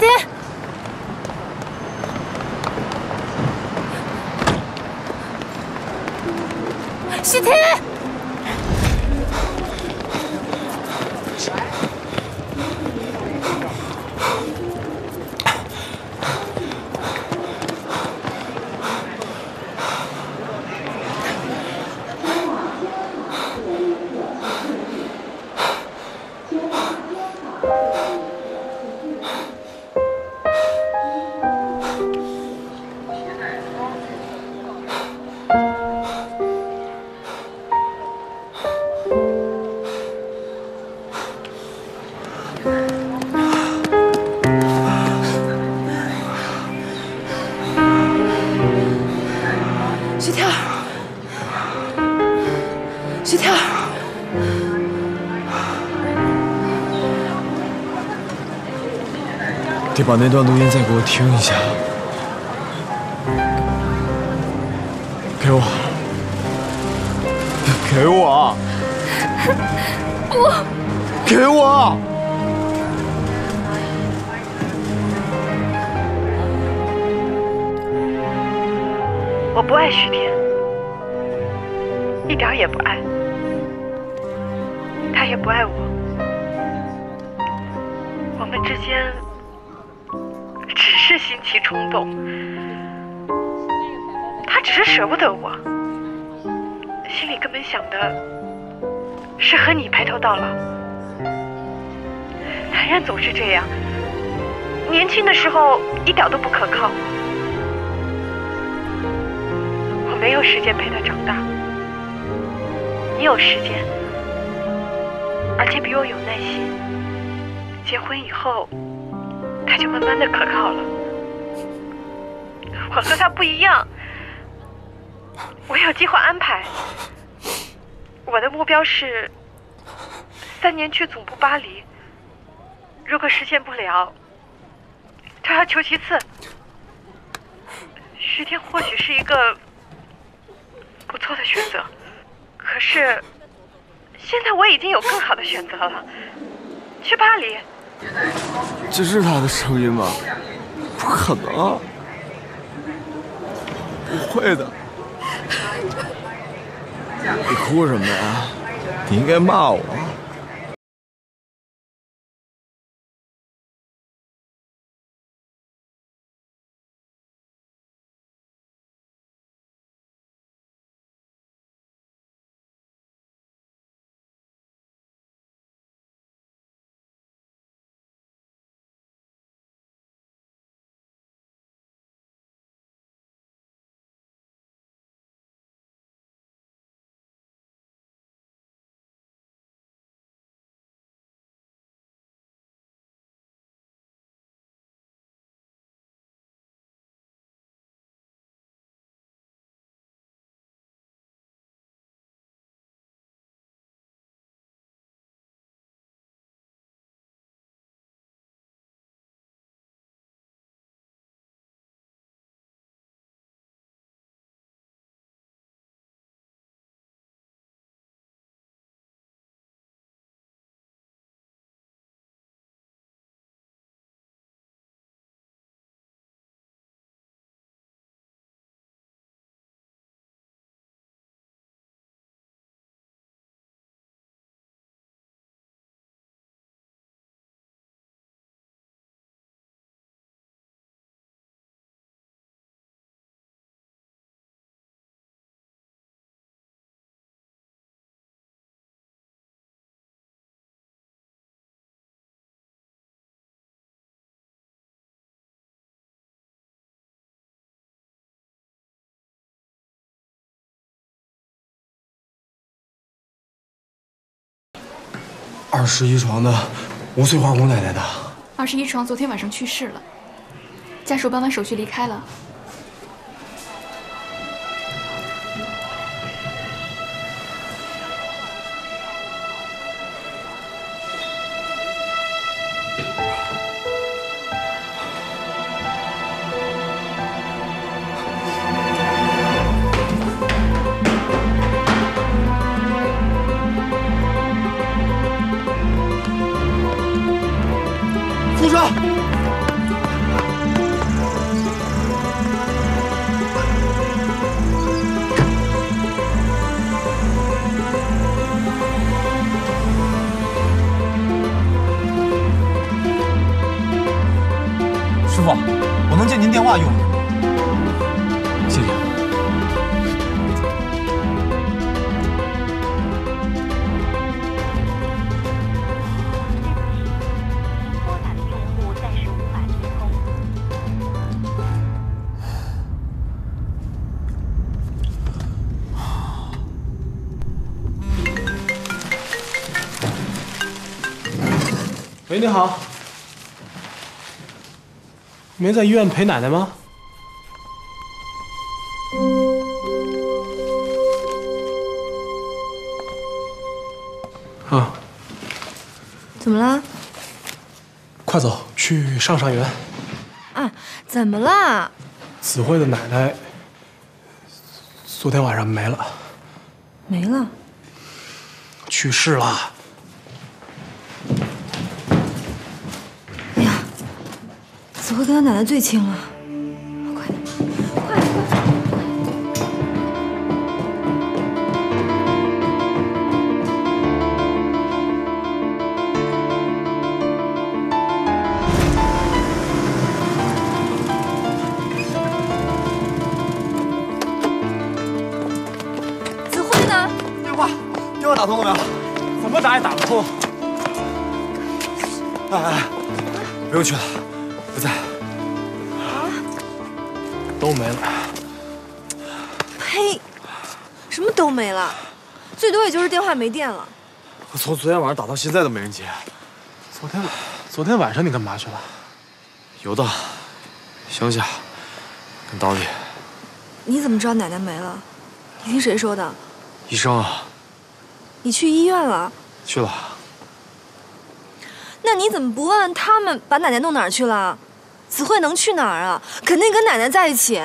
徐天，徐天。得把那段录音再给我听一下，给我，给我，不，给我！我不爱徐天，到老。男人总是这样，年轻的时候一点都不可靠。我没有时间陪他长大，你有时间，而且比我有耐心。结婚以后，他就慢慢的可靠了。我和他不一样，我有计划安排。我的目标是三年去总部巴黎。如果实现不了，退而求其次。徐天或许是一个不错的选择，可是现在我已经有更好的选择了，去巴黎。这是他的声音吗？不可能。不会的，你哭什么呀？你应该骂我。二十一床的吴翠花吴奶奶的。二十一床昨天晚上去世了，家属办完手续离开了。师傅我能借您电话用吗？喂，你好，没在医院陪奶奶吗？啊，怎么了？快走，去上上元。啊，怎么了？子慧的奶奶昨天晚上没了，没了。去世了。哎呀，我跟他奶奶最亲了，快点，快点，快点！子慧呢？电话，电话打通了没有？怎么打也打不通。哎哎，不用去了，不在。都没了。呸！什么都没了，最多也就是电话没电了。我从昨天晚上打到现在都没人接。昨天，昨天晚上你干嘛去了？游荡，乡下，跟岛里。你怎么知道奶奶没了？你听谁说的？医生啊，你去医院了？去了。那你怎么不问问他们把奶奶弄哪儿去了？子慧能去哪儿啊？肯定跟奶奶在一起。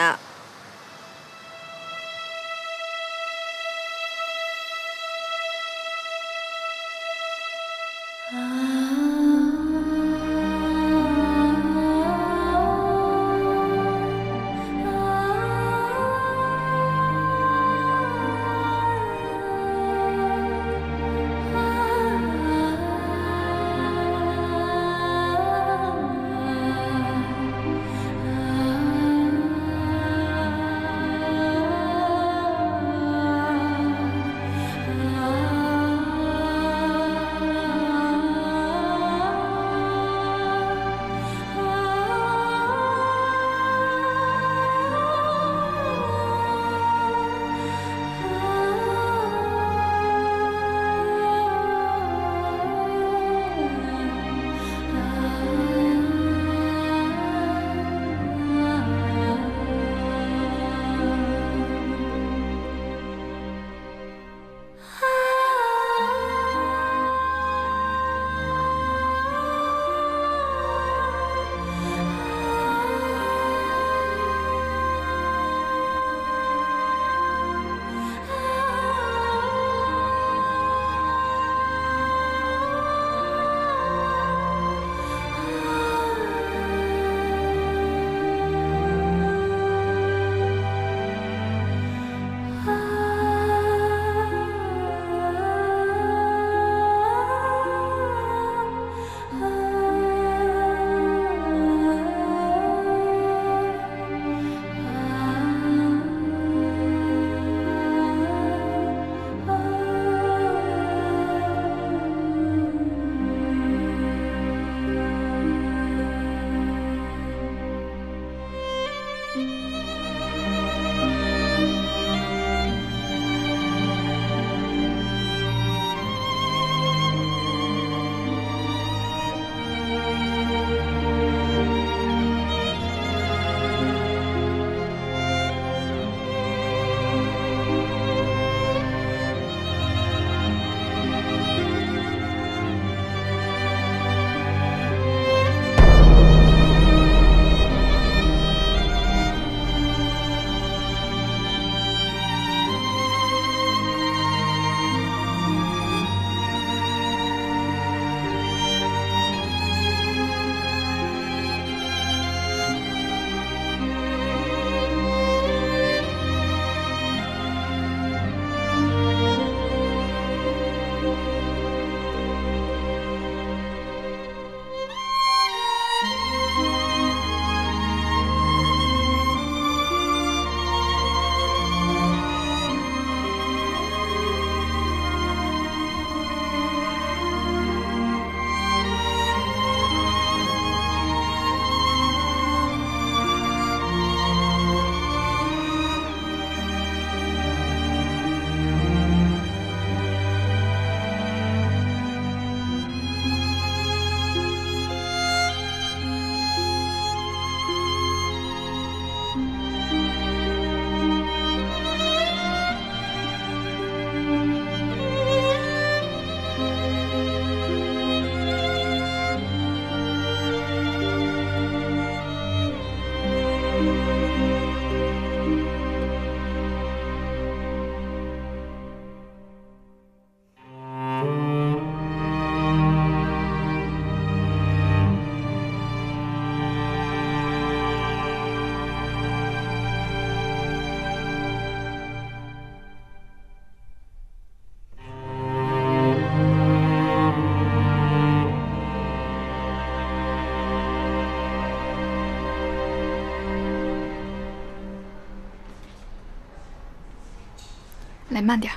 来，慢点儿。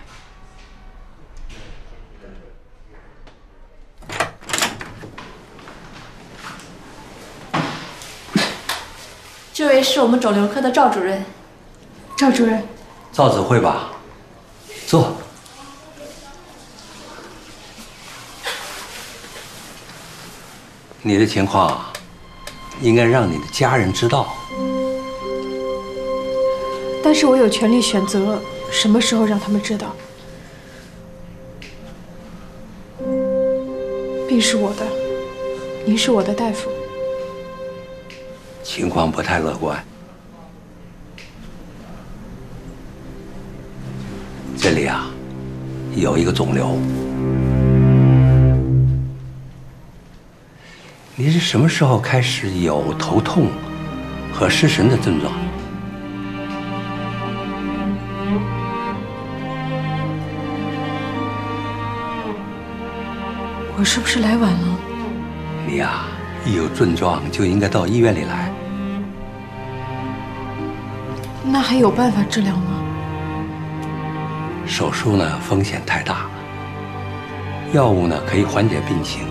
这位是我们肿瘤科的赵主任。赵主任，赵子慧吧，坐。你的情况应该让你的家人知道。但是我有权利选择什么时候让他们知道。病是我的，您是我的大夫。情况不太乐观。这里啊，有一个肿瘤。您是什么时候开始有头痛和失神的症状？我是不是来晚了？你呀、一有症状就应该到医院里来。那还有办法治疗吗？手术呢风险太大，药物呢可以缓解病情，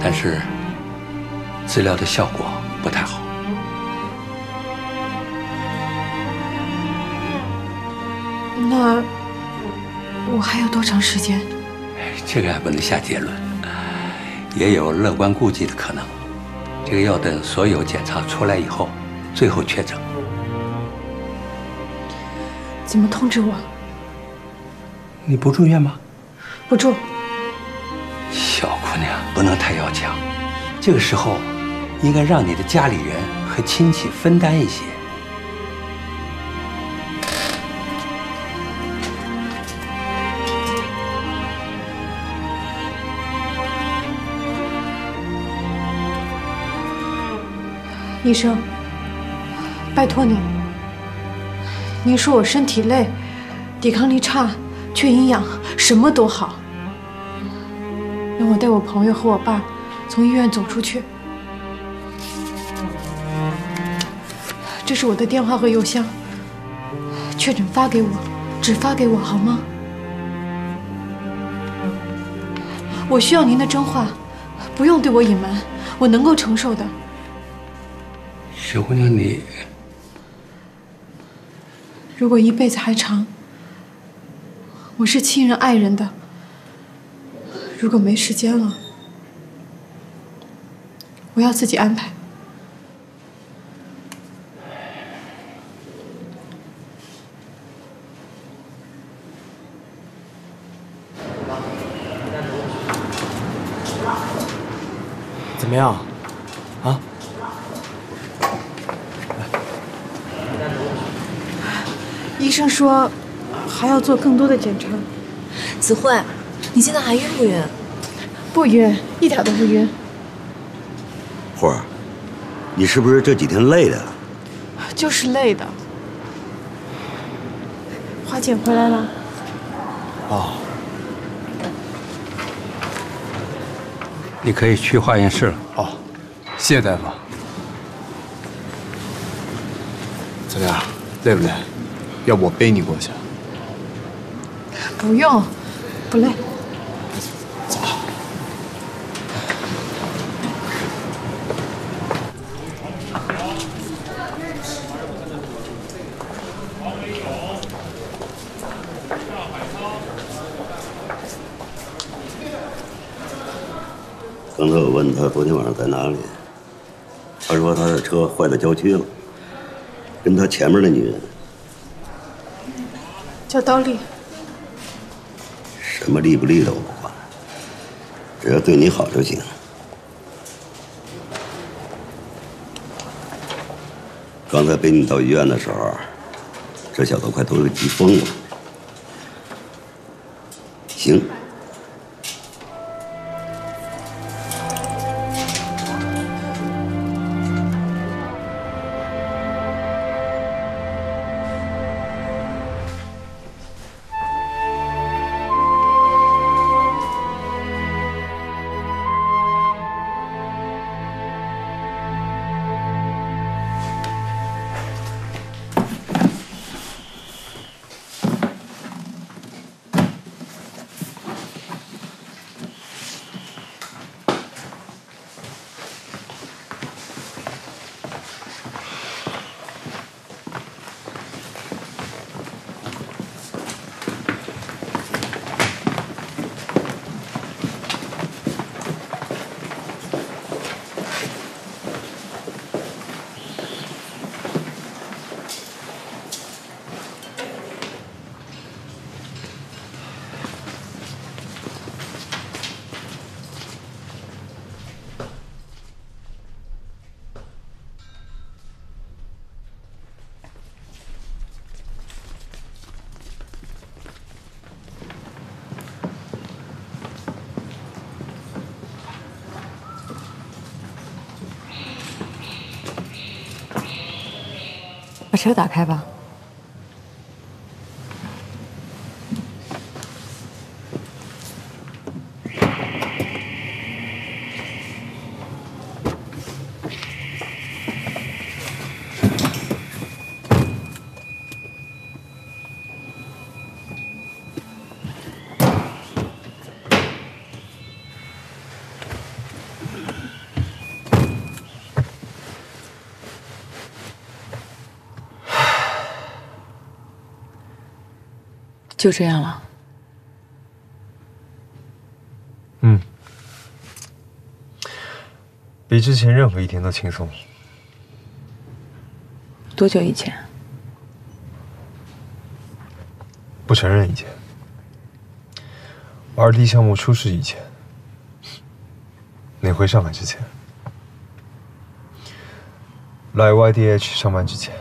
但是治疗的效果不太好。那我还有多长时间？这个还不能下结论，也有乐观估计的可能。这个要等所有检查出来以后，最后确诊。怎么通知我？你不住院吗？不住。小姑娘不能太要强，这个时候应该让你的家里人和亲戚分担一些。医生，拜托您，您说我身体累，抵抗力差，缺营养，什么都好，让我带我朋友和我爸从医院走出去。这是我的电话和邮箱，确诊发给我，只发给我好吗？我需要您的真话，不用对我隐瞒，我能够承受的。小姑娘，你如果一辈子还长，我是亲人爱人的。如果没时间了，我要自己安排。说还要做更多的检查。子慧，你现在还晕不晕？不晕，一点都不晕。慧儿，你是不是这几天累的？就是累的。花姐回来了，哦，你可以去化验室了。哦，谢谢大夫。怎么样，累不累？要不我背你过去？不用，不累。刚才我问他昨天晚上在哪里，他说他的车坏在郊区了，跟他前面的女人叫刀丽，什么利不利的我不管，只要对你好就行。刚才背你到医院的时候，这小子快都急疯了。行，车打开吧。就这样了。嗯，比之前任何一天都轻松。多久以前？不承认以前。R D 项目出事以前。你回上海之前。来 YDH 上班之前。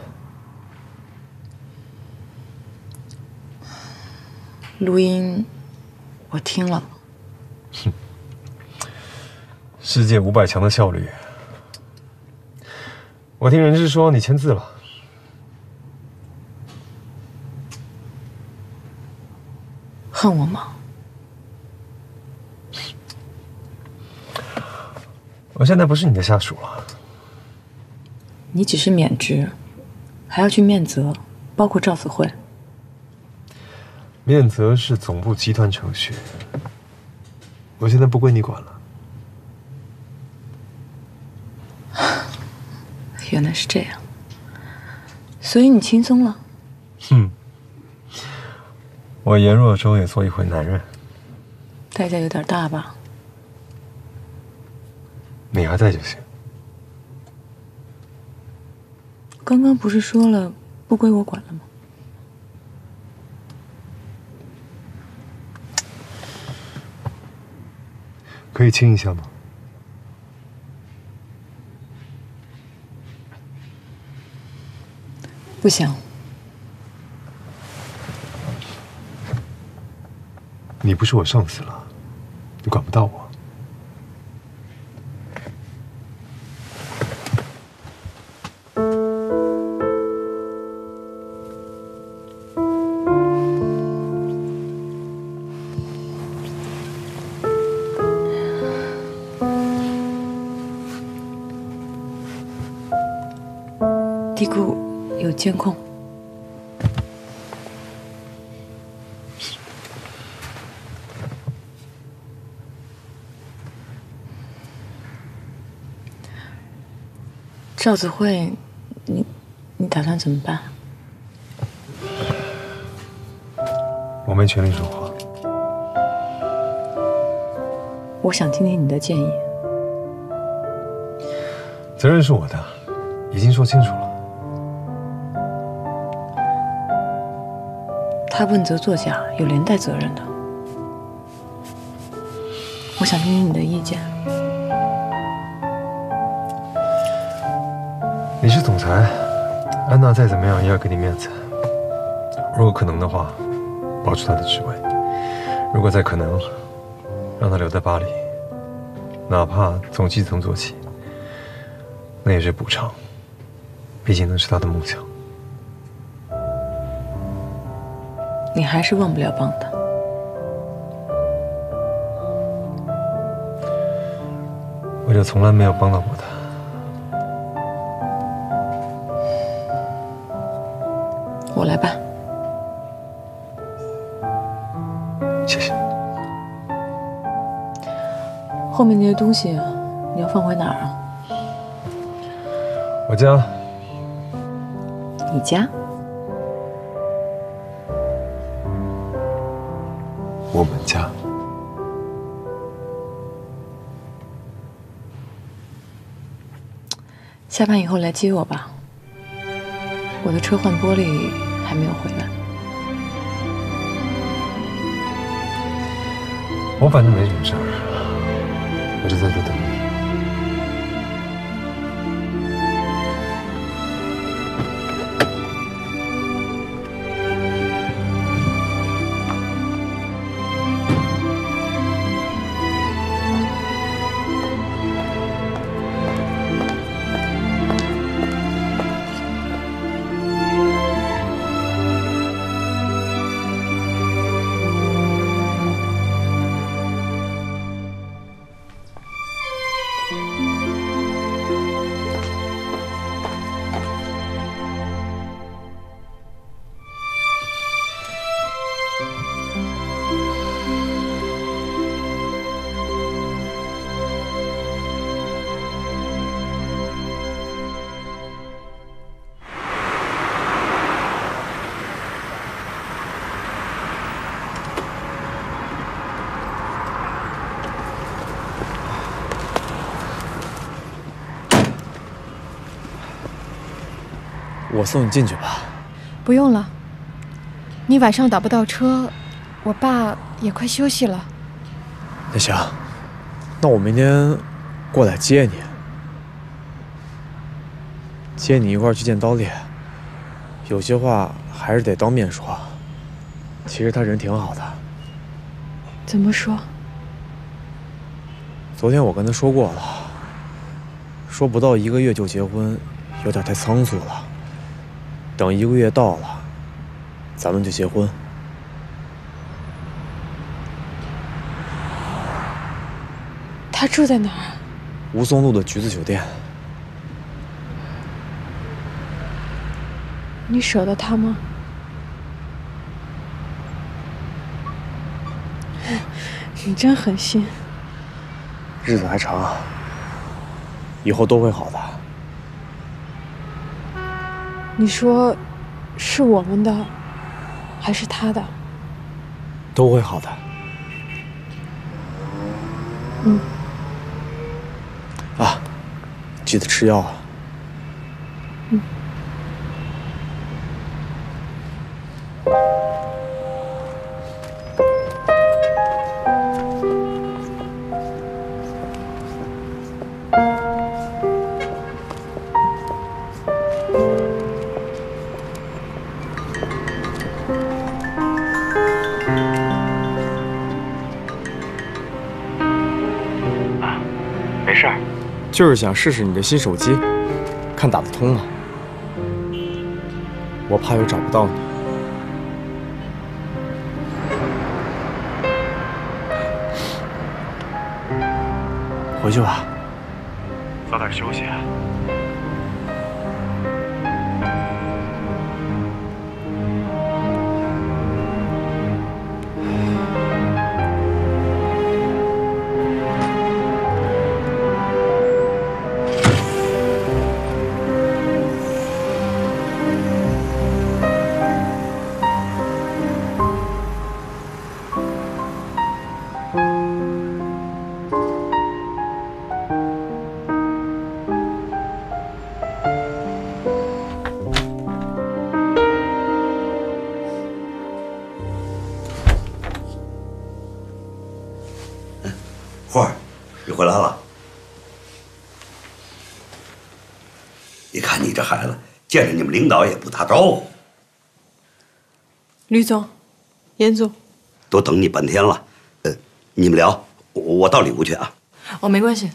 录音，我听了。哼，世界五百强的效率。我听人事说你签字了，恨我吗？我现在不是你的下属了。你只是免职，还要去面责，包括赵子慧。面责是总部集团程序，我现在不归你管了。原来是这样，所以你轻松了。哼，我颜若舟也做一回男人，代价有点大吧？你还在就行。刚刚不是说了不归我管了吗？可以亲一下吗？不想。你不是我上司了，库有监控。赵子慧，你你打算怎么办？我没权利说话。我想听听你的建议。责任是我的，已经说清楚了。他问责作假，有连带责任的。我想听听你的意见。你是总裁，安娜再怎么样也要给你面子。如果可能的话，保住她的职位；如果再可能，让她留在巴黎，哪怕从基层做起，那也是补偿。毕竟那是她的梦想。你还是忘不了帮他。我就从来没有帮到过他。我来办。谢谢。后面那些东西你要放回哪儿啊？我家。你家？我们家。下班以后来接我吧。我的车换玻璃还没有回来。我反正没什么事儿，我就在这等你。我送你进去吧。不用了，你晚上打不到车，我爸也快休息了。那行，那我明天过来接你，接你一块去见刀烈。有些话还是得当面说。其实他人挺好的。怎么说？昨天我跟他说过了，说不到一个月就结婚，有点太仓促了。等一个月到了，咱们就结婚。他住在哪儿？吴淞路的橘子酒店。你舍得他吗？你真狠心。日子还长，以后都会好的。你说，是我们的，还是他的？都会好的。嗯。啊，记得吃药啊。嗯。就是想试试你的新手机，看打得通吗？我怕又找不到你。回去吧，早点休息。花领导也不打招呼，吕总，严总，都等你半天了。呃，你们聊，我我到里屋去啊。哦，没关系，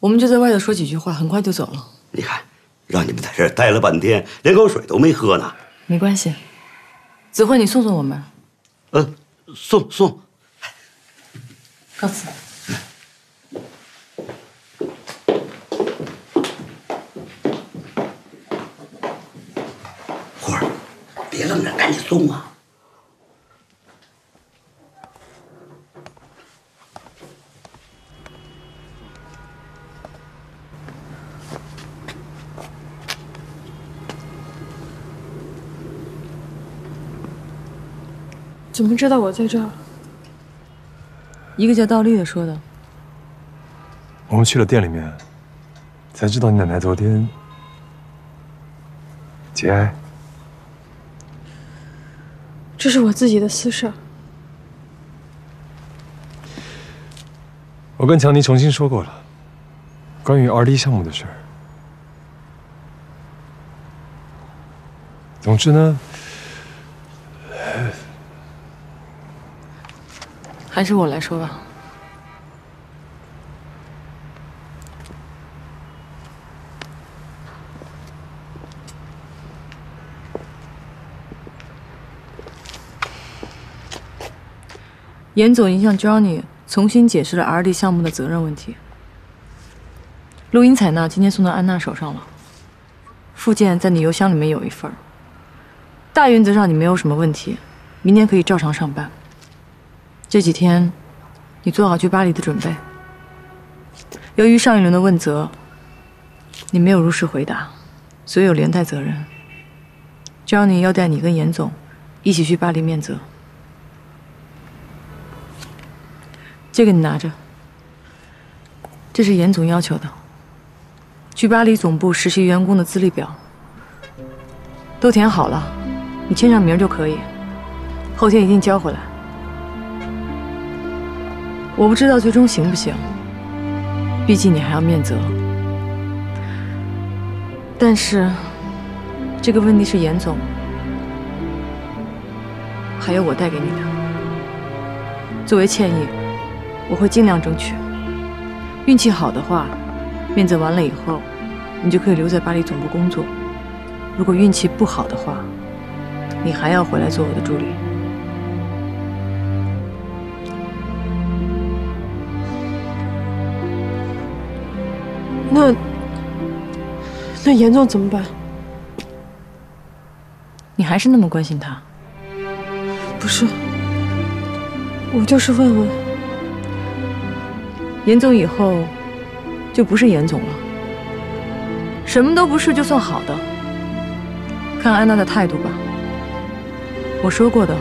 我们就在外头说几句话，很快就走了。你看，让你们在这儿待了半天，连口水都没喝呢。没关系，子慧，你送送我们。嗯，送送。告辞。赶紧送啊！怎么知道我在这儿？一个叫倒立的说的。我们去了店里面，才知道你奶奶昨天节哀。这是我自己的私事。我跟强尼重新说过了，关于 R&D 项目的事儿。总之呢，还是我来说吧。严总已经向 Johnny 重新解释了 R&D 项目的责任问题。录音采纳今天送到安娜手上了，附件在你邮箱里面有一份大原则上你没有什么问题，明天可以照常上班。这几天，你做好去巴黎的准备。由于上一轮的问责，你没有如实回答，所以有连带责任。Johnny 要带你跟严总一起去巴黎面责。这个你拿着，这是严总要求的，去巴黎总部实习员工的资历表，都填好了，你签上名就可以。后天一定交回来。我不知道最终行不行，毕竟你还要面责。但是，这个问题是严总，还有我带给你的。作为歉意，我会尽量争取。运气好的话，面子完了以后，你就可以留在巴黎总部工作。如果运气不好的话，你还要回来做我的助理。那那严总怎么办？你还是那么关心他？不是，我就是问问。严总以后就不是严总了，什么都不是就算好的。看安娜的态度吧。我说过的，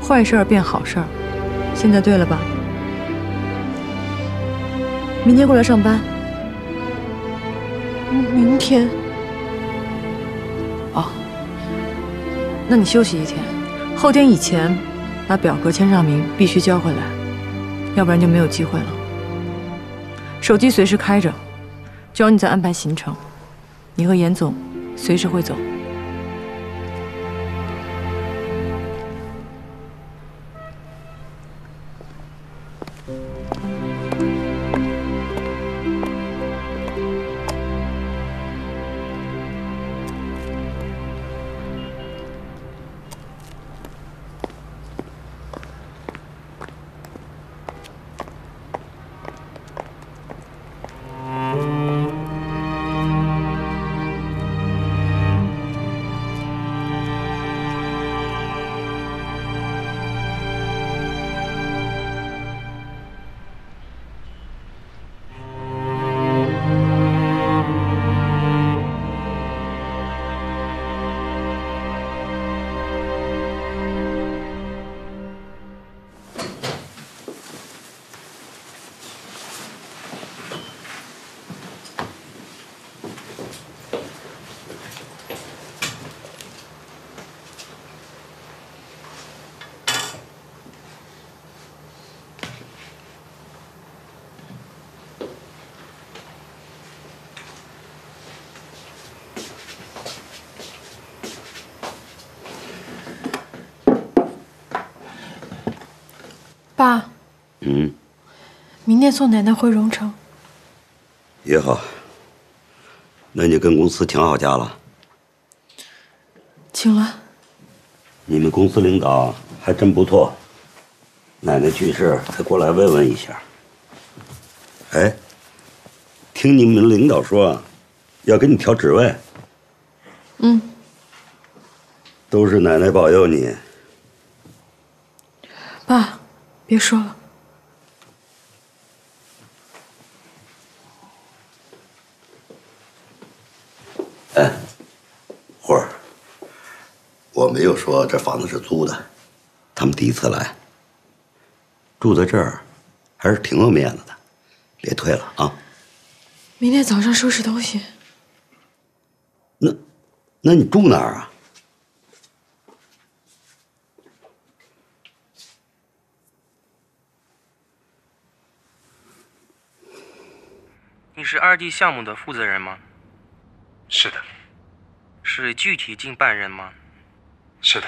坏事儿变好事儿，现在对了吧？明天过来上班。明天。哦，那你休息一天，后天以前把表格签上名，必须交回来，要不然就没有机会了。手机随时开着，教你在安排行程。你和严总随时会走。嗯，明天送奶奶回荣城。也好。那你跟公司请好假了？请了。你们公司领导还真不错。奶奶去世才过来慰问一下。哎，听你们领导说，要给你调职位。嗯。都是奶奶保佑你。爸，别说了。哎，慧儿，我没有说这房子是租的，他们第一次来，住在这儿，还是挺有面子的，别退了啊。明天早上收拾东西。那，那你住哪儿啊？你是二 D 项目的负责人吗？是的。是具体经办人吗？是的。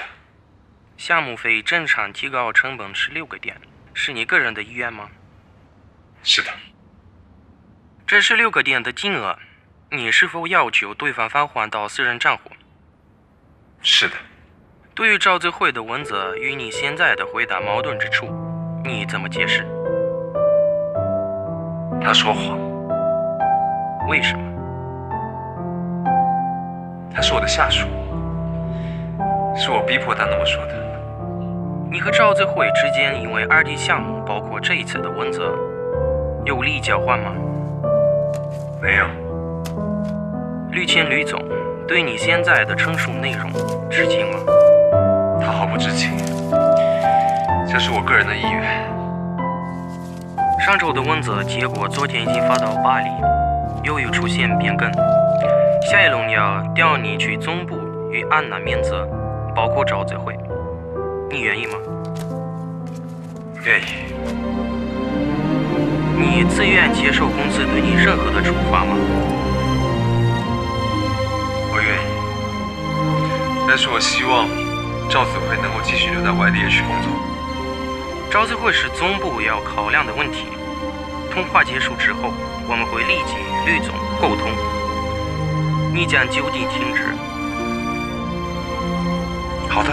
项目费正常提高成本是六个点，是你个人的意愿吗？是的。这是六个点的金额，你是否要求对方返还到私人账户？是的。对于赵泽慧的文字与你现在的回答矛盾之处，你怎么解释？他说谎。为什么？他是我的下属，是我逼迫他那么说的。你和赵泽慧之间因为二 D 项目，包括这一次的文则，有利益交换吗？没有。吕谦吕总对你现在的陈述内容知情吗？他毫不知情，这是我个人的意愿。上周的问责结果昨天已经发到巴黎，由于出现变更，下一轮要调你去总部与安娜面责，包括赵泽辉。你愿意吗？愿意。你自愿接受公司对你任何的处罚吗？我愿意。但是我希望赵子慧能够继续留在 YDH 工作。赵子慧是总部要考量的问题。通话结束之后，我们会立即与吕总沟通。你将就地停职。好的。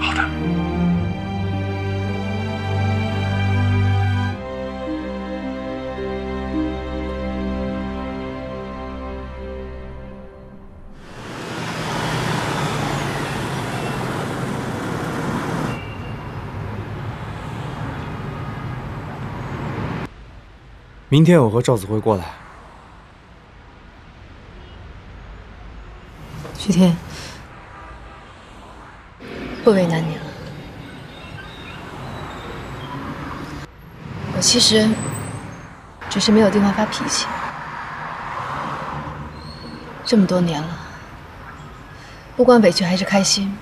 好的。明天我和赵子辉过来。徐天，不为难你了。我其实只是没有地方发脾气。这么多年了，不管委屈还是开心，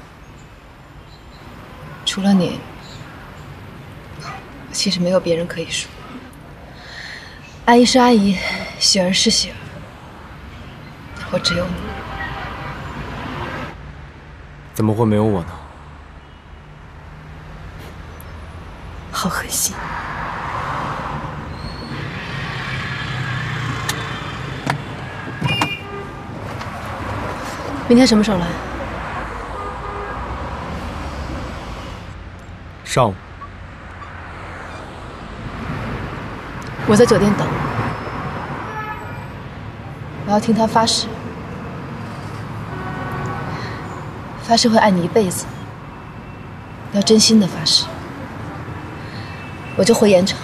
除了你，我其实没有别人可以说。阿姨是阿姨，喜儿是喜儿，我只有你。怎么会没有我呢？好狠心！明天什么时候来？上午。我在酒店等，我要听他发誓，发誓会爱你一辈子，要真心的发誓，我就回盐城。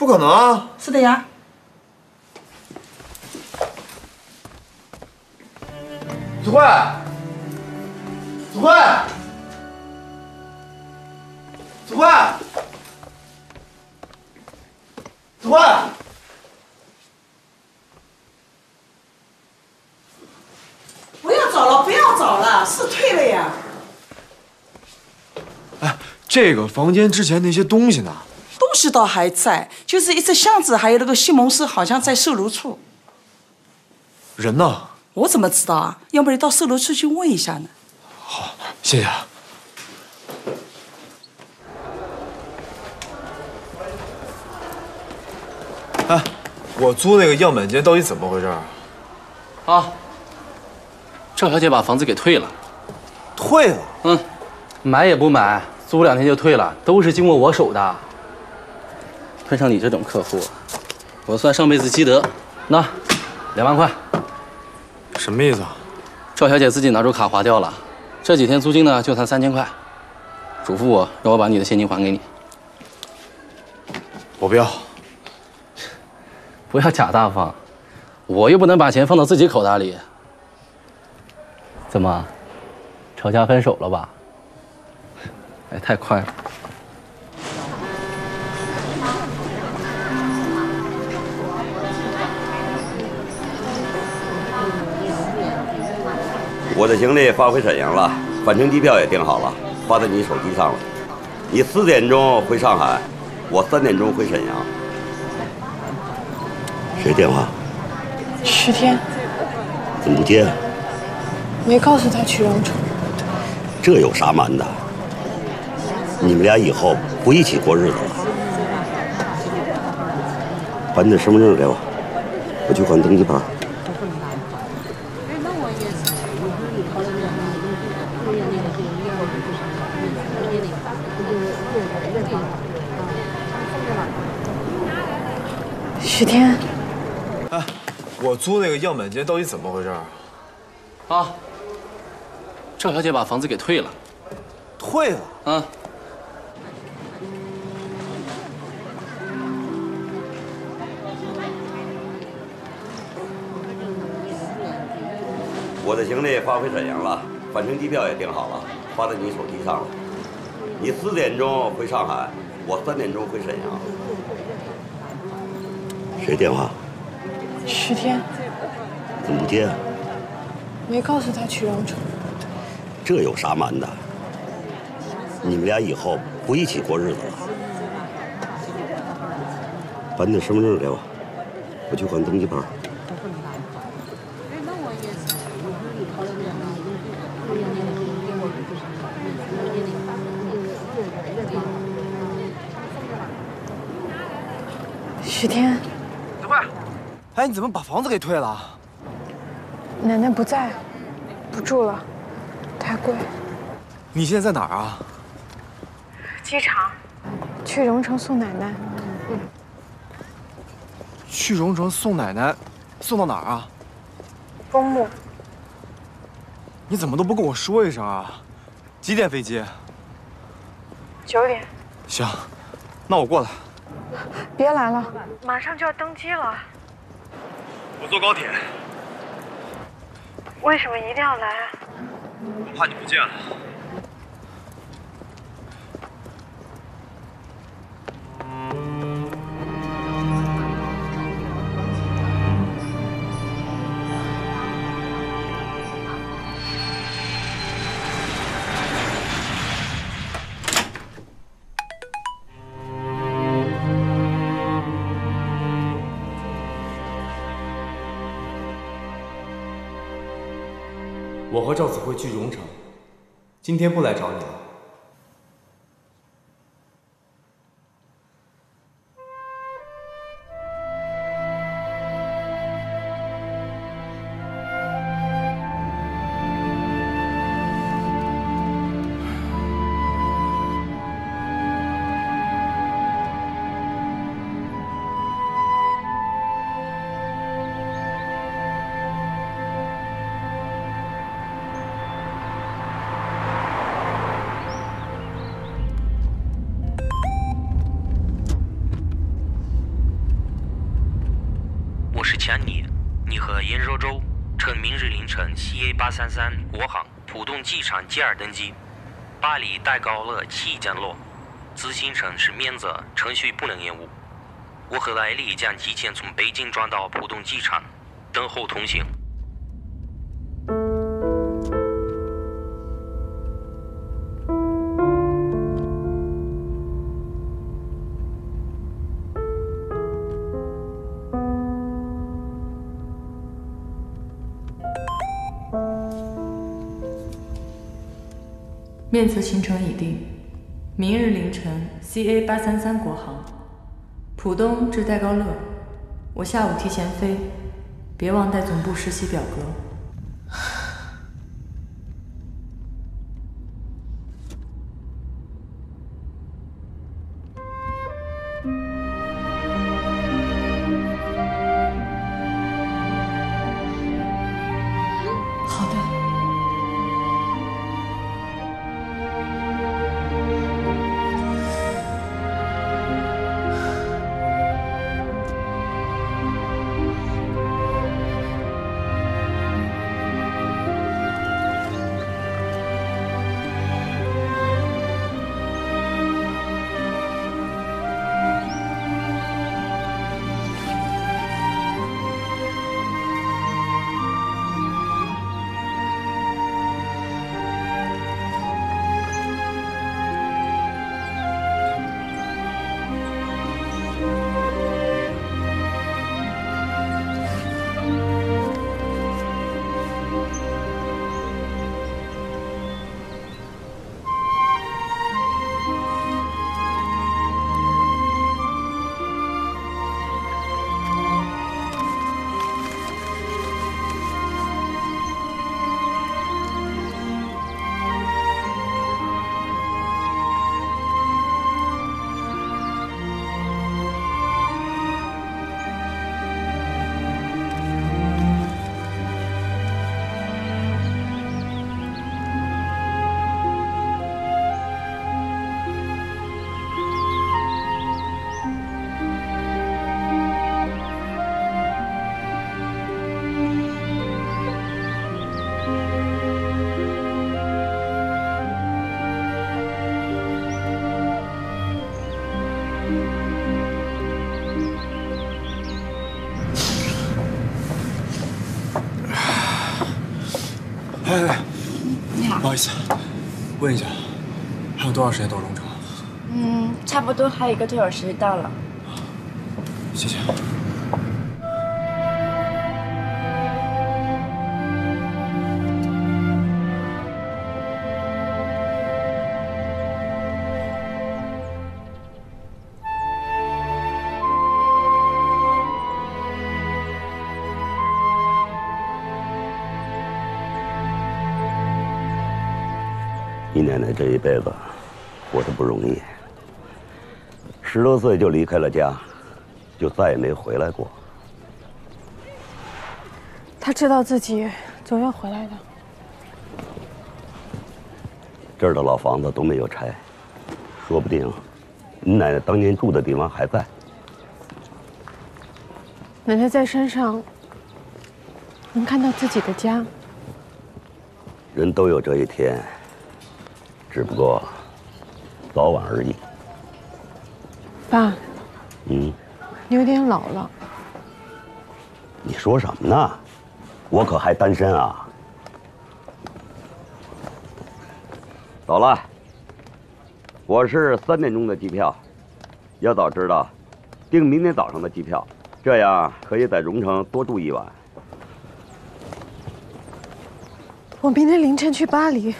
不可能啊！是的呀。子慧，子慧，子慧，子慧。不要找了，不要找了，是退了呀。哎，这个房间之前那些东西呢？东西倒还在，就是一只箱子，还有那个西蒙斯，好像在售楼处。人呢？我怎么知道啊？要不你到售楼处去问一下呢？好，谢谢啊。哎，我租那个样板间到底怎么回事啊？啊，赵小姐把房子给退了。退了？嗯，买也不买，租两天就退了，都是经过我手的。碰上你这种客户，我算上辈子积德。那，两万块。什么意思啊？赵小姐自己拿出卡划掉了，这几天租金呢就才三千块，嘱咐我让我把你的现金还给你。我不要。不要假大方，我又不能把钱放到自己口袋里。怎么，吵架分手了吧？哎，太快了。我的行李发回沈阳了，返程机票也订好了，发在你手机上了。你四点钟回上海，我三点钟回沈阳。谁电话？徐天。怎么不接啊？没告诉他去荣城。这有啥瞒的？你们俩以后不一起过日子了。把你的身份证给我，我去换登机牌。徐天，哎，我租那个样板间到底怎么回事啊？啊，赵小姐把房子给退了。退了？啊。我的行李发回沈阳了，返程机票也订好了，发到你手机上了。你四点钟回上海，我三点钟回沈阳。谁电话？徐天。怎么不接啊？没告诉他去荣城。这有啥瞒的？你们俩以后不一起过日子了。把你的身份证给我，我去换登机牌。徐天。哎，你怎么把房子给退了？奶奶不在，不住了，太贵。你现在在哪儿啊？机场，去荣城送奶奶。去荣城送奶奶，送到哪儿啊？公墓。你怎么都不跟我说一声啊？几点飞机？九点。行，那我过来。别来了，马上就要登机了。我坐高铁。为什么一定要来啊？我怕你不见了。我和赵子慧去荣城，今天不来找你了。场接二登机，巴黎戴高乐七降落，此行程是免责，程序不能延误。我和莱利将提前从北京转到浦东机场，等候通行。面测行程已定，明日凌晨 CA 八三三国航，浦东至戴高乐。我下午提前飞，别忘带总部实习表格。问一下，还有多少时间到龙城？嗯，差不多还有一个多小时到了。谢谢。奶奶这一辈子活得不容易，十多岁就离开了家，就再也没回来过。他知道自己总要回来的。这儿的老房子都没有拆，说不定你奶奶当年住的地方还在。奶奶在山上能看到自己的家。人都有这一天，只不过早晚而已。爸，嗯，你有点老了。你说什么呢？我可还单身啊！走了，我是三点钟的机票，要早知道，订明天早上的机票，这样可以在荣城多住一晚。我明天凌晨去巴黎。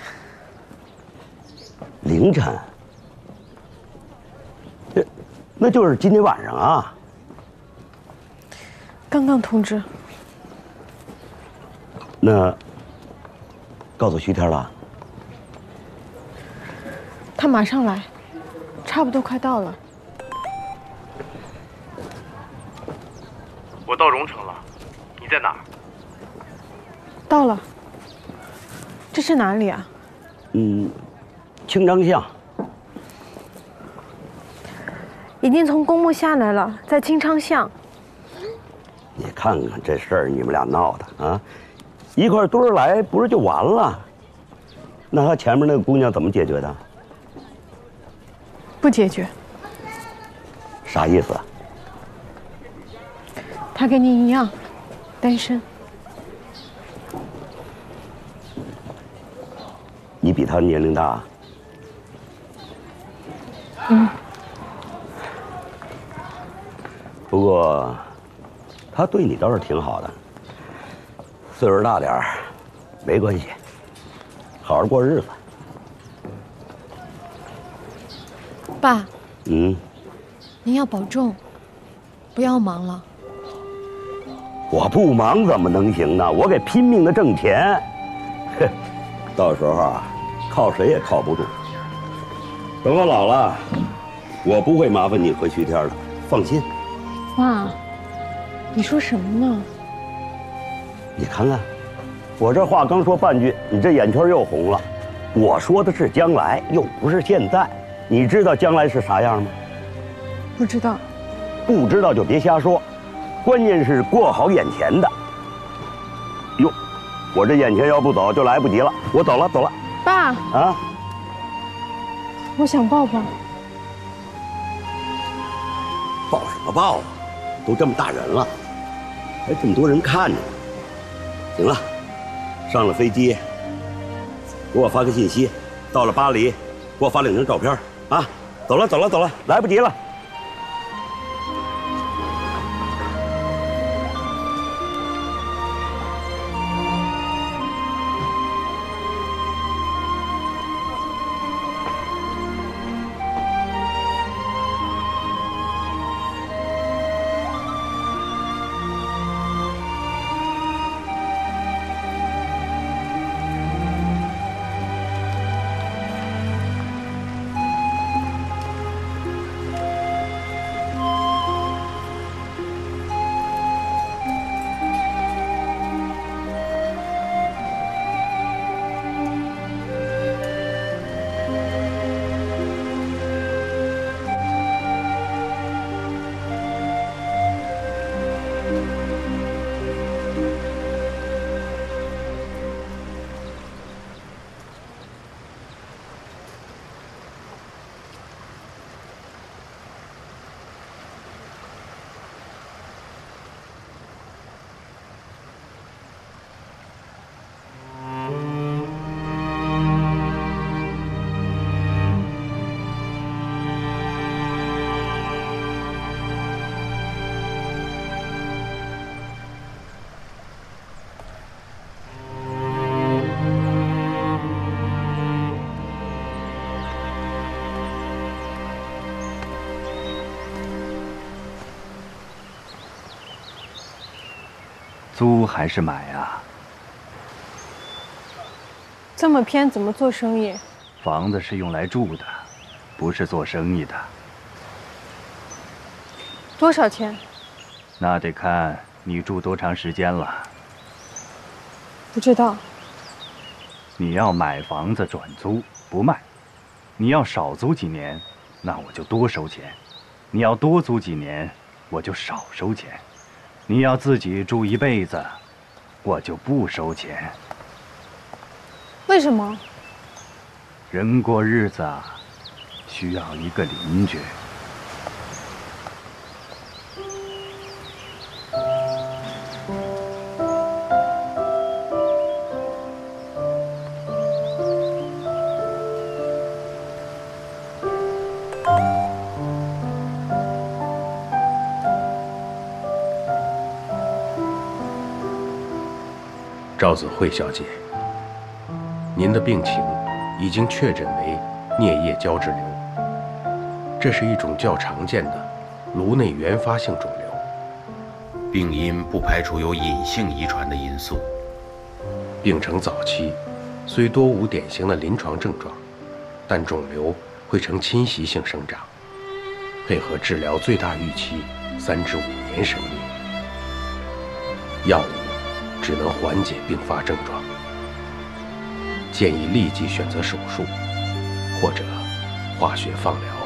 凌晨？那那就是今天晚上啊！刚刚通知。那告诉徐天了？他马上来，差不多快到了。我到荣城了，你在哪儿？到了。这是哪里啊？嗯，清昌巷。已经从公墓下来了，在清昌巷。你看看这事儿，你们俩闹的啊！一块堆儿来，不是就完了？那他前面那个姑娘怎么解决的？不解决。啥意思？他跟你一样，单身。你比他年龄大。嗯。不过，他对你倒是挺好的。岁数大点儿，没关系，好好过日子。爸。嗯。您要保重，不要忙了。我不忙怎么能行呢？我给拼命的挣钱，哼，到时候啊，靠谁也靠不住。等我老了，我不会麻烦你和徐天的，放心。爸，你说什么呢？你看看，我这话刚说半句，你这眼圈又红了。我说的是将来，又不是现在。你知道将来是啥样吗？不知道，不知道就别瞎说，关键是过好眼前的。哟，我这眼前要不走就来不及了，我走了，走了。爸啊，我想抱抱。抱什么抱啊？都这么大人了，还这么多人看着。行了，上了飞机，给我发个信息，到了巴黎，给我发两张照片啊。走了，走了，走了，来不及了。租还是买啊？这么偏，怎么做生意？房子是用来住的，不是做生意的。多少钱？那得看你住多长时间了。不知道。你要买房子转租不卖，你要少租几年，那我就多收钱；你要多租几年，我就少收钱。你要自己住一辈子，我就不收钱。为什么？人过日子啊，需要一个邻居。子慧小姐，您的病情已经确诊为颞叶胶质瘤，这是一种较常见的颅内原发性肿瘤。病因不排除有隐性遗传的因素。病程早期，虽多无典型的临床症状，但肿瘤会呈侵袭性生长，配合治疗，最大预期三至五年生命。药物。只能缓解并发症状，建议立即选择手术或者化学放疗。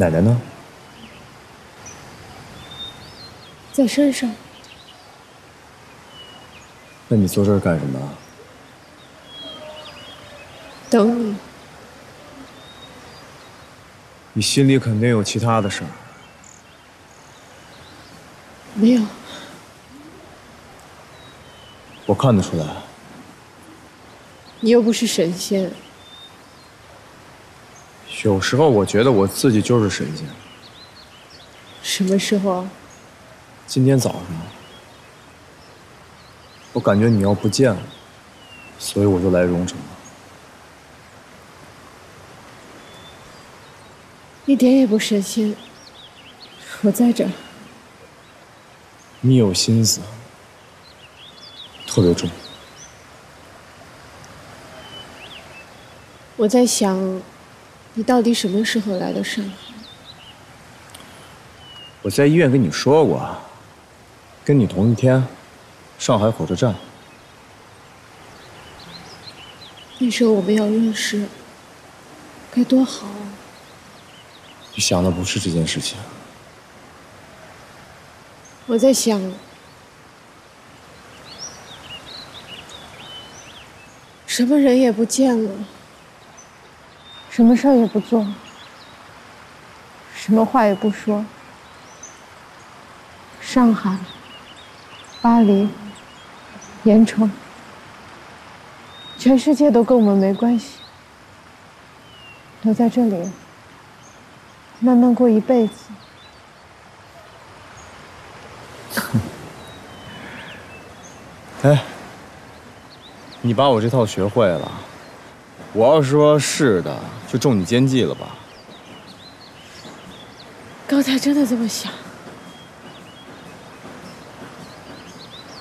奶奶呢？在山上。那你坐这儿干什么？等你。你心里肯定有其他的事儿。没有。我看得出来。你又不是神仙。有时候我觉得我自己就是神仙。什么时候？今天早上。我感觉你要不见了，所以我就来荣城了。一点也不神仙。我在这儿。你有心思，特别重。我在想，你到底什么时候来的上海？我在医院跟你说过，跟你同一天，上海火车站。那时候我们要认识，该多好啊！你想的不是这件事情。我在想，什么人也不见了，什么事儿也不做，什么话也不说。上海、巴黎、盐城，全世界都跟我们没关系，留在这里，慢慢过一辈子。哎，你把我这套学会了，我要是说是的，就中你奸计了吧？刚才真的这么想。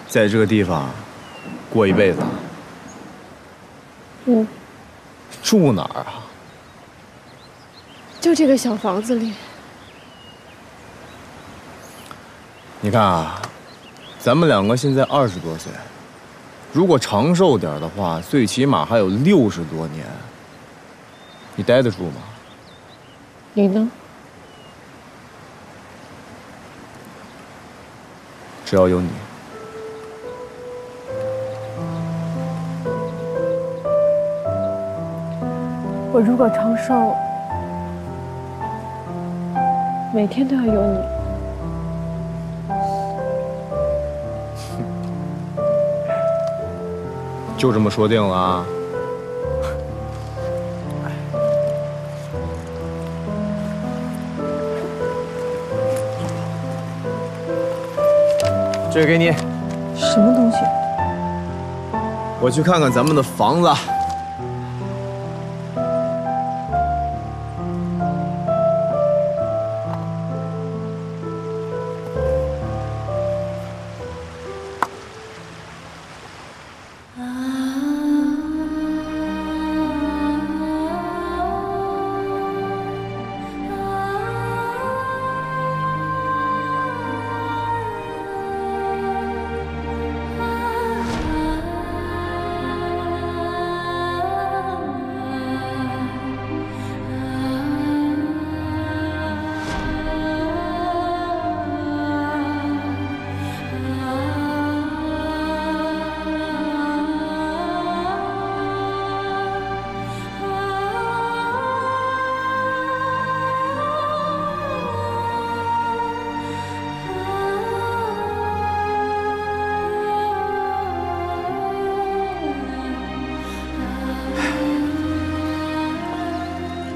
在这个地方过一辈子。嗯。住哪儿啊？就这个小房子里。你看啊，咱们两个现在二十多岁，如果长寿点的话，最起码还有六十多年。你待得住吗？你呢？只要有你。我如果长寿，每天都要有你。就这么说定了啊！这个给你。什么东西？我去看看咱们的房子。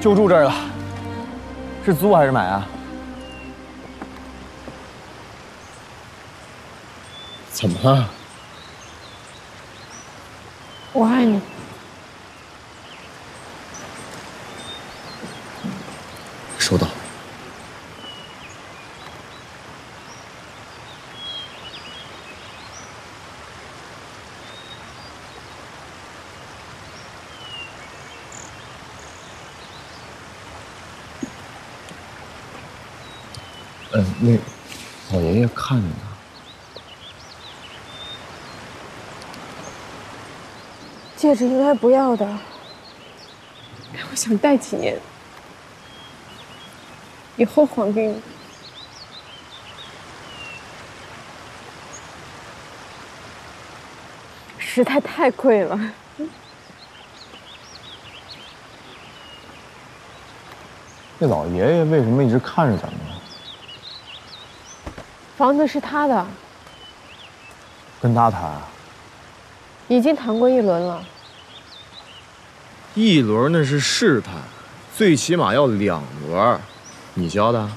就住这儿了，是租还是买啊？怎么了？我爱你。收到。嗯，那老爷爷看着呢。戒指应该不要的，我想戴几年。以后还给你。实在太贵了。那老爷爷为什么一直看着咱们呢？房子是他的，跟他谈啊？已经谈过一轮了。一轮那是试探，最起码要两轮。你教的？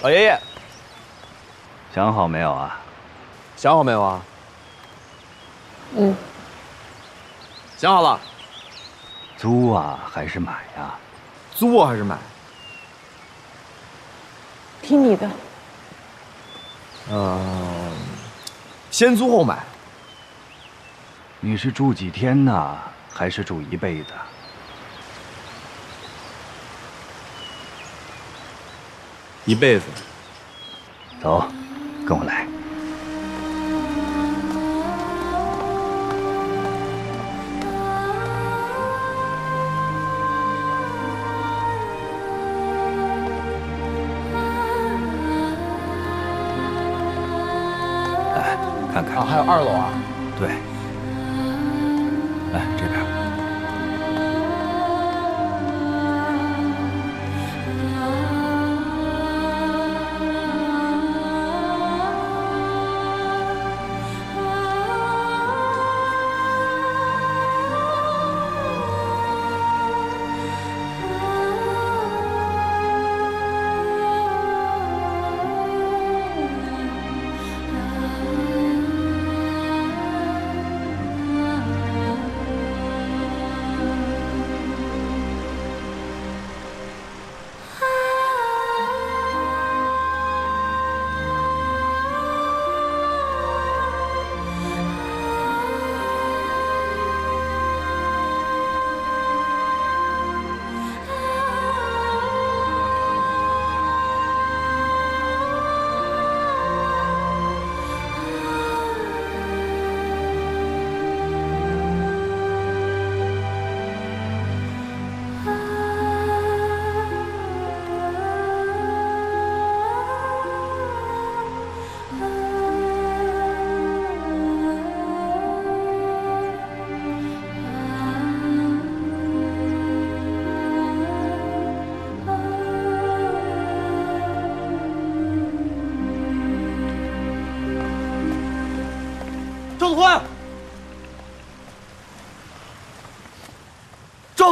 老爷爷，想好没有啊？想好没有啊？嗯，想好了。租啊还是买呀？租啊还是买？听你的。嗯，先租后买。你是住几天呢，还是住一辈子？一辈子。走，跟我来。来，看看。啊，还有二楼啊？对。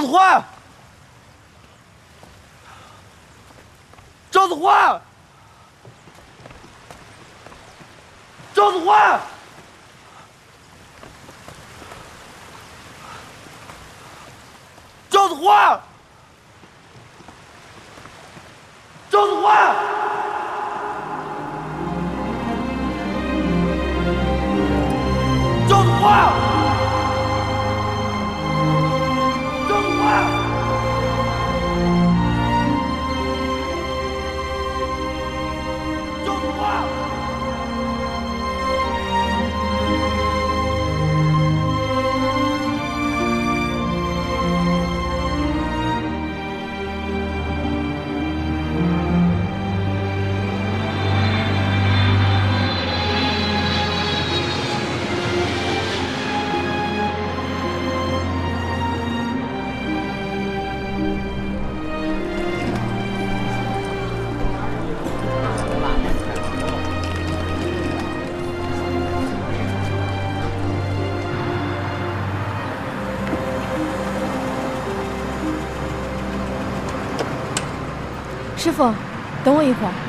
子欢，赵子欢，赵子欢，赵子欢，赵子欢。赵子欢，等我一会儿。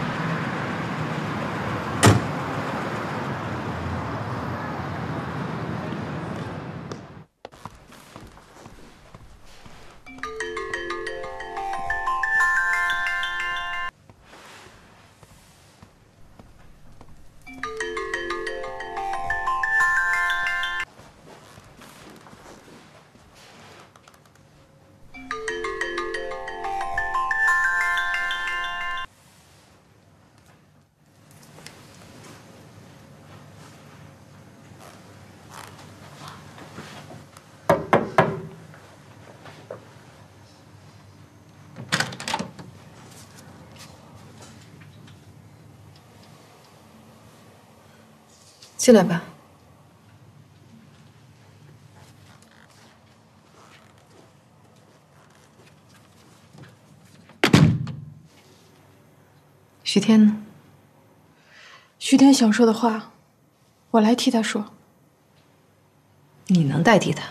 进来吧。徐天呢？徐天想说的话，我来替他说。你能代替他？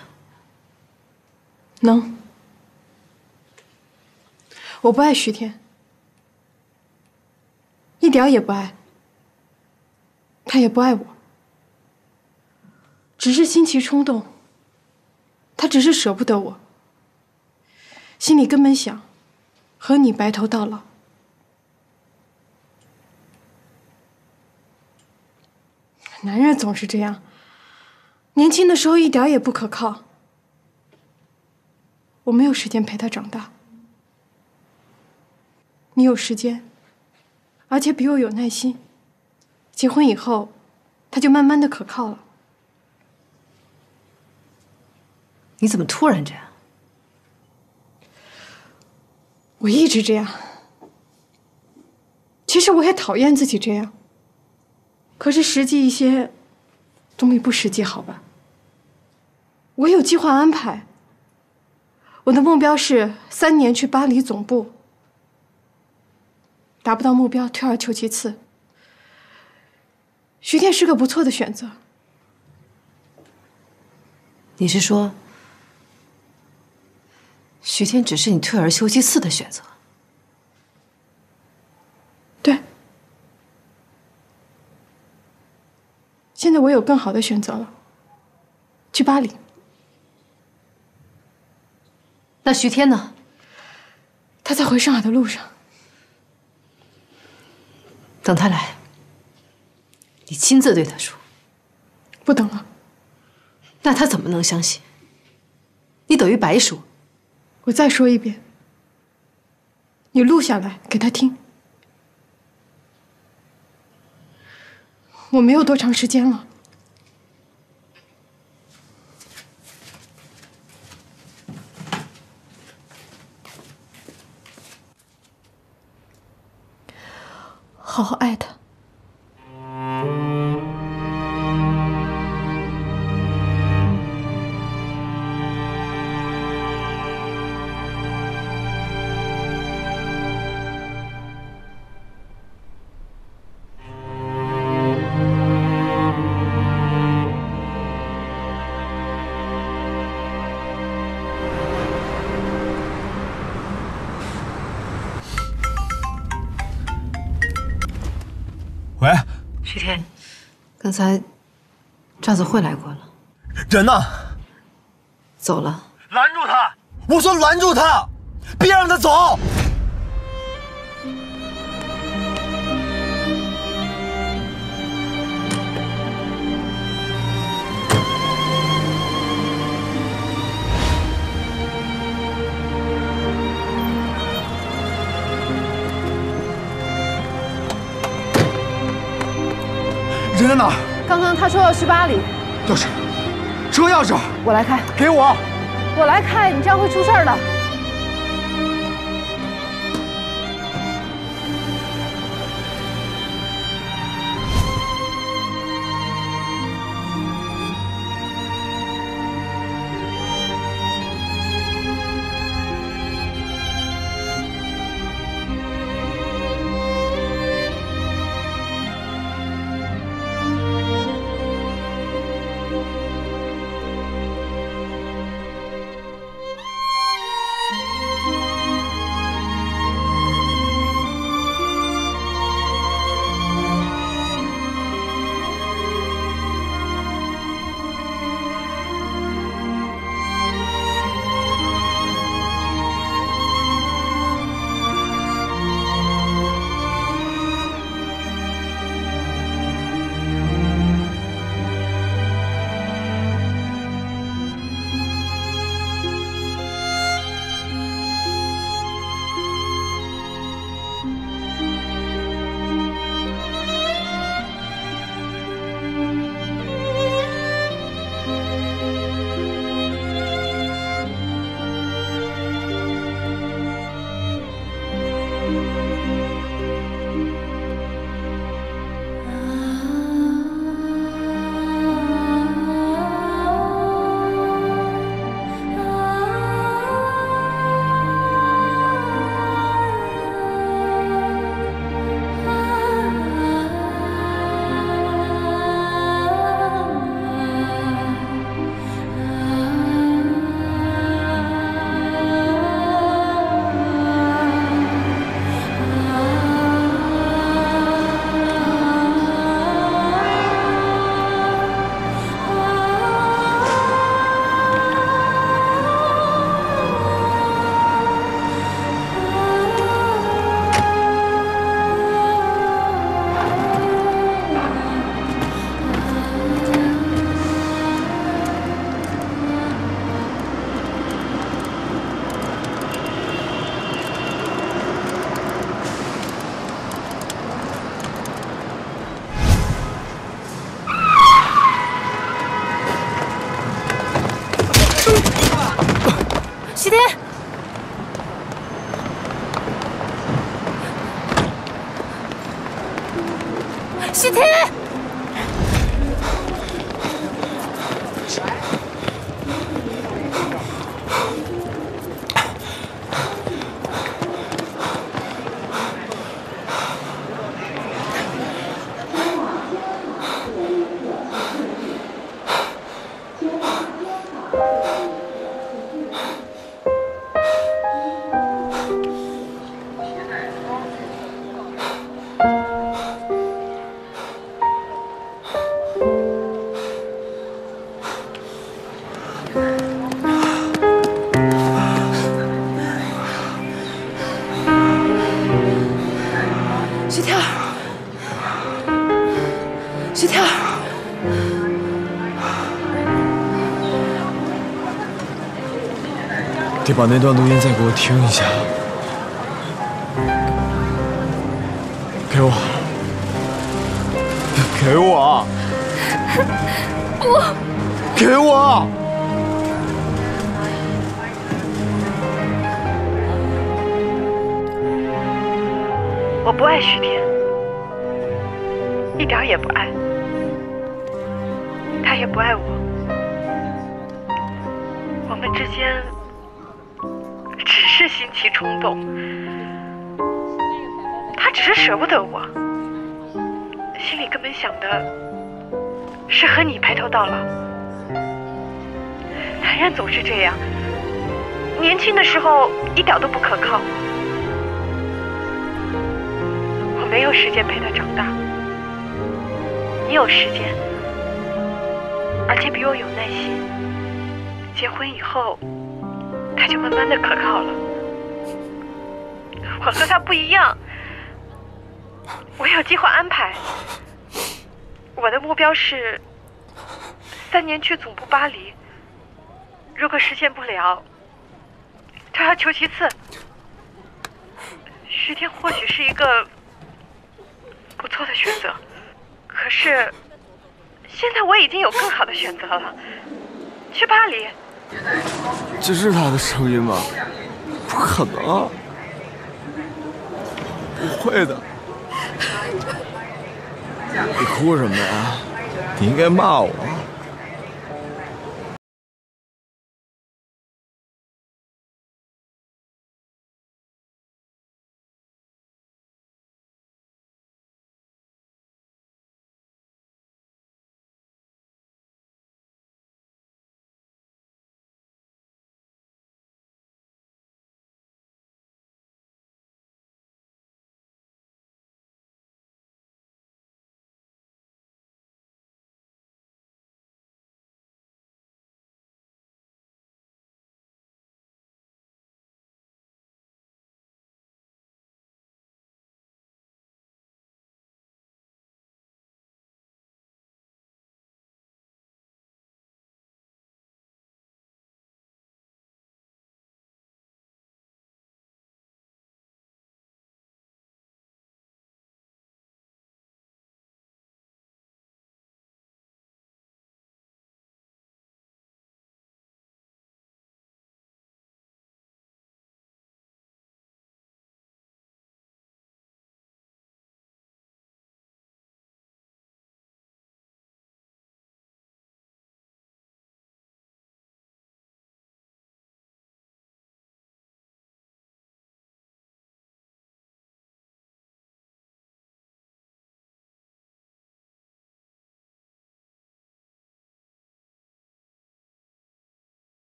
能。我不爱徐天，一点也不爱，他也不爱我，只是心急冲动。他只是舍不得我，心里根本想和你白头到老。男人总是这样，年轻的时候一点也不可靠。我没有时间陪他长大，你有时间，而且比我有耐心。结婚以后，他就慢慢的可靠了。你怎么突然这样？我一直这样。其实我也讨厌自己这样。可是实际一些，总比不实际好吧？我有计划安排。我的目标是三年去巴黎总部，达不到目标退而求其次。徐天是个不错的选择。你是说，徐天只是你退而求其次的选择？对。现在我有更好的选择了，去巴黎。那徐天呢？他在回上海的路上。等他来，你亲自对他说。不等了。那他怎么能相信？你等于白说。我再说一遍，你录下来给他听。我没有多长时间了。好好爱他。刚才赵子慧来过了，人呢？走了。拦住他！我说拦住他，别让他走。人在哪儿？刚刚他说要去巴黎，钥匙，车钥匙，我来开。给我。我来开，你这样会出事儿的。得把那段录音再给我听一下，给我，给我，我。给我。我不爱徐天，里根本想的是和你白头到老。男人总是这样，年轻的时候一点都不可靠。我没有时间陪他长大，你有时间，而且比我有耐心。结婚以后，他就慢慢的可靠了。我和他不一样，我有计划安排。我的目标是三年去总部巴黎，如果实现不了，退而求其次。徐天或许是一个不错的选择，可是现在我已经有更好的选择了，去巴黎。这是他的声音吗？不可能，不会的。你哭什么呀？你应该骂我。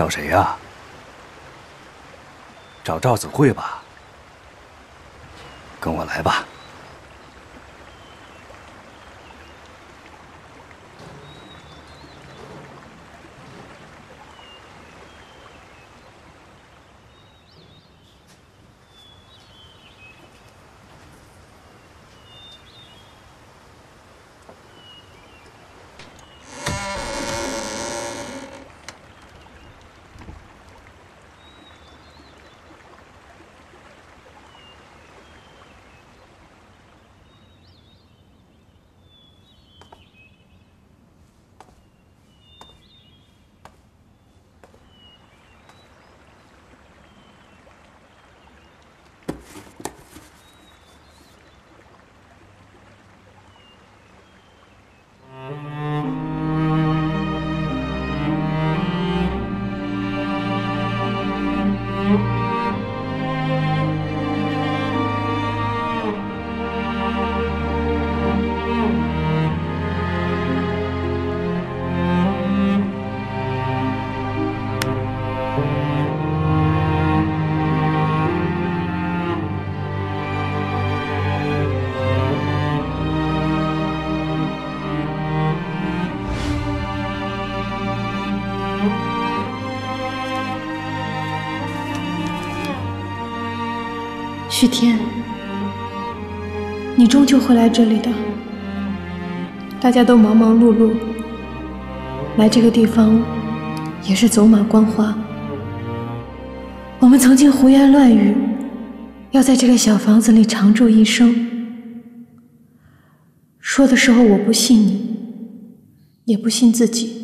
找谁呀、找赵子慧吧。跟我来吧。徐天，你终究会来这里的。大家都忙忙碌碌，来这个地方也是走马观花。我们曾经胡言乱语，要在这个小房子里长住一生。说的时候我不信你，也不信自己。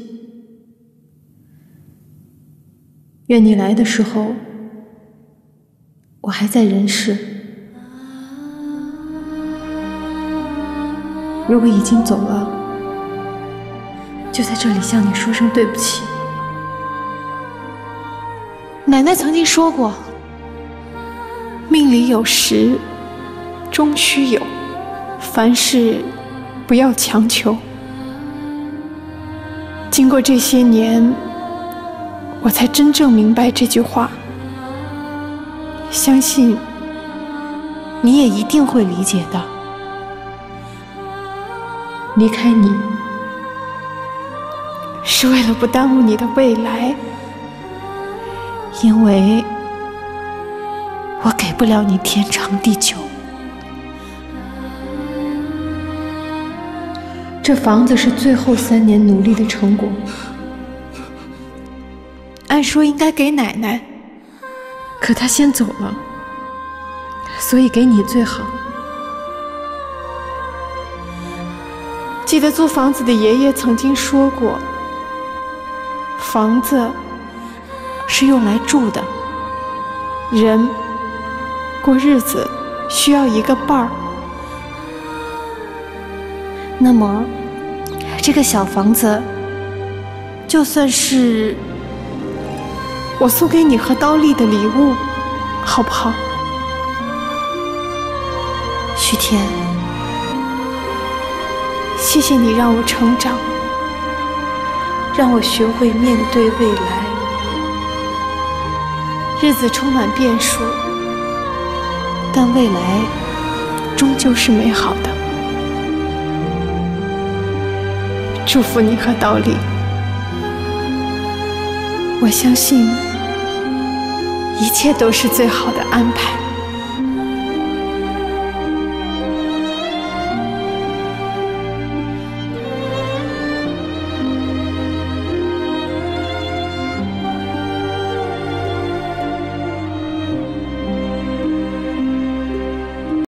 愿你来的时候，我还在人世。如果已经走了，就在这里向你说声对不起。奶奶曾经说过：“命里有时终须有，凡事不要强求。”经过这些年，我才真正明白这句话。相信你也一定会理解的。离开你，是为了不耽误你的未来，因为我给不了你天长地久。这房子是最后三年努力的成果，按说应该给奶奶，可他先走了，所以给你最好。记得租房子的爷爷曾经说过：“房子是用来住的，人过日子需要一个伴儿。那么，这个小房子就算是我送给你和刀丽的礼物，好不好？”徐天。谢谢你让我成长，让我学会面对未来。日子充满变数，但未来终究是美好的。祝福你和刀丽，我相信一切都是最好的安排。